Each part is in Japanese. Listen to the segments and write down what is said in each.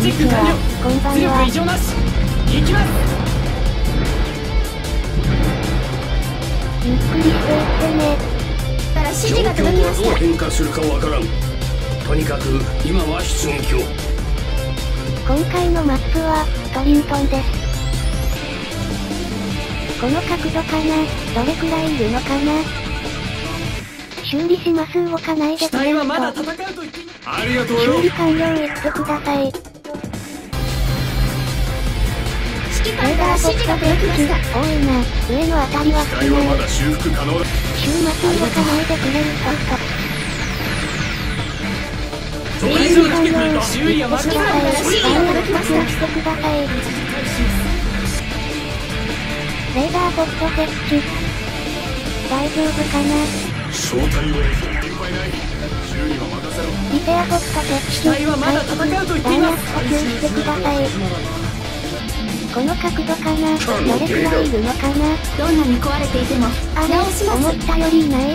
備チェック完了こん。ばん出力は異常なし行きますゆっくりしていってねから指示状が届きました況はどう変化するかわからんとにかく今は出撃を今回のマップはトリントンですこの角度かなどれくらいいるのかな修理します動か？ないで機くれるとありがとう修理完了言ってください指示が届きました多いな上のあたりは少機体はまだ修復可能だ週末動かないでくれるとこれ以上来てくれた修理は待ってください指示が届きましたしてくださいレーダーボット設置大丈夫かな正体は心配ない修理は任せろリペアボット設置機体はまだ戦うと言っています。弾薬補給してくださいこの角度かな？どれくらいいるのかな？どんなに壊れていても。あれ思ったよりいないこ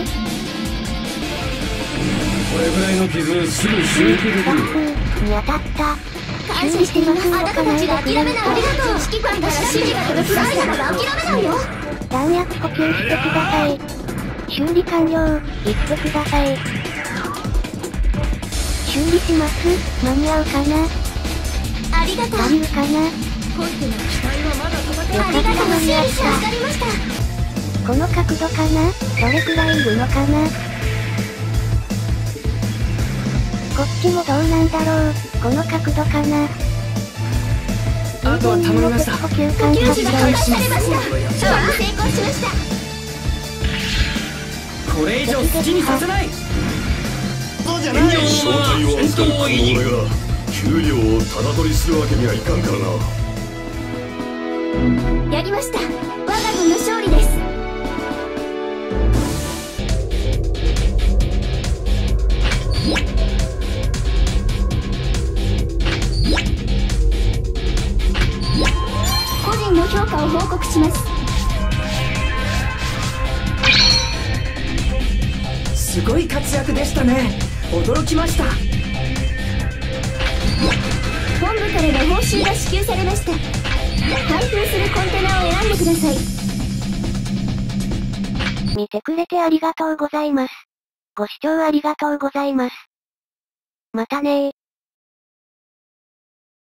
れぐらいの傷すぐ修復でき爆る。風に当たった感謝しています。あなたたちが諦めないありがとう指揮官から指示が届きましたならば諦めないよ弾薬補給してください。修理完了言ってください。修理します。間に合うかな？ありがとう。足りるかな？がとう修理して助かりました。この角度かな？どれくらいいるのかな？こっちもどうなんだろう？この角度かな？あとは頼みました。補給補管発動給士が破壊されました。シャワー成功しましたこれ以上好きにさせない正体を預かるこの俺が給料をタダ取りするわけにはいかんからなやりました。我が軍の勝利です。個人の評価を報告します。すごい活躍でしたね。驚きました。本部からの報酬が支給されました開封するコンテナを選んでください見てくれてありがとうございます。ご視聴ありがとうございます。またねー。